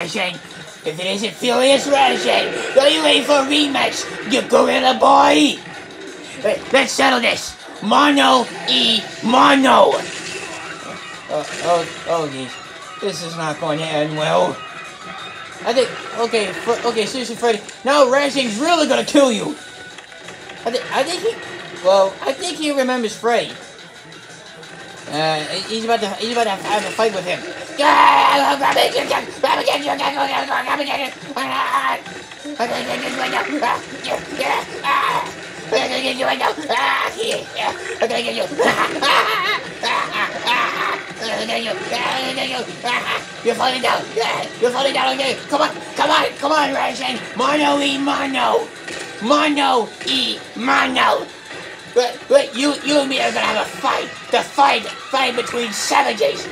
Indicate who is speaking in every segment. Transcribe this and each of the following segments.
Speaker 1: If it isn't Furious Rajang, are you ready for a rematch, you gorilla boy? Let's settle this. Mono e mono. Oh, oh, oh, geez. This is not going to end well. I think, okay, okay, seriously, Freddy. Now Rajang's really gonna kill you. I think, I think he, well, I think he remembers Freddy. Uh, he's about to, he's about to have a fight with him. You're falling down. You're falling down again. Come on, come on, come on, Rajang. Mono e mono. Mono e mono. But, but you, you and me are gonna have a fight. The fight, fight between savages.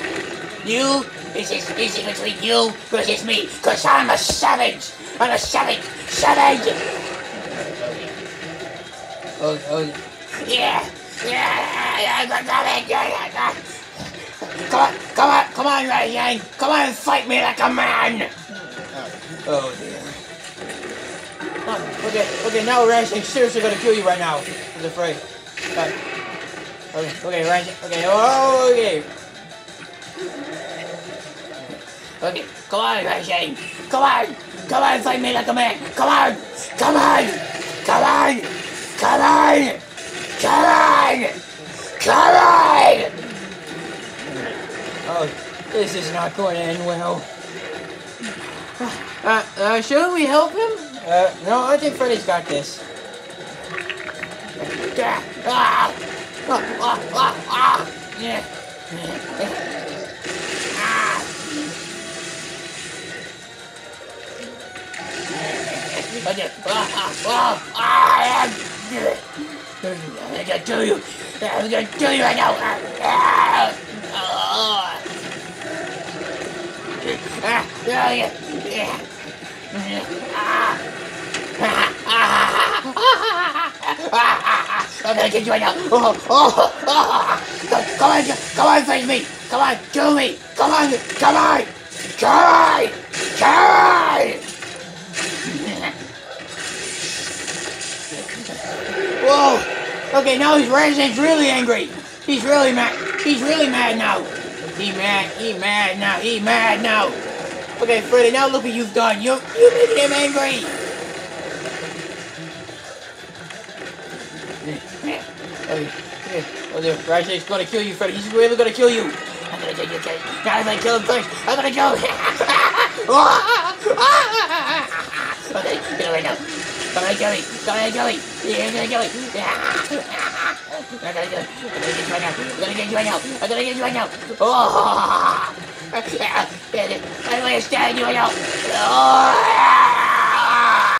Speaker 1: You, this is, this is between you versus me. Cause I'm a savage. I'm a savage, savage. Oh, oh, yeah, yeah, yeah, I'm a savage. Yeah, yeah, yeah. Come on, come on, come on, Rajang. Come on and fight me like a man. Oh dear. Oh, okay, okay, now Rajang's seriously gonna kill you right now. He's afraid. Right. Okay, okay, Rajang, okay, oh, okay. Okay, come on, Rajang. Come on, come on, fight me like a man. Come on, come on, come on, come on, come on, come on. Oh, this is not going to end well. Uh, uh, shouldn't we help him? Uh, no, I think Freddy's got this. Ah, ah, ah, ah, ah. Yeah. Okay. Ah, ah, ah, ah. I'm gonna kill you. I'm gonna kill you right now. Ah, ah. Ah, ah, yeah, yeah. Ah. I'm gonna get you right now. Oh, oh, oh. Come, come on, come on, face me. Come on, kill me. Come on, come on, come on, come on. Whoa. Okay, now he's Resident's really angry. He's really mad. He's really mad now. He mad. He mad now. He mad now. Okay, Freddy, now look what you've done. You you making him angry. Okay, okay. Oh, there. Raj's gonna kill you, Freddy. He's really gonna kill you. I'm gonna kill you, okay? Now gonna kill him first. I'm gonna kill him. okay, him right now. Kill me. Come on, kill me. Yeah, gonna kill him. I'm gonna get you right now. I'm gonna get you right now. I'm gonna get oh. you right now. Oh! I'm gonna stab you right now. Oh!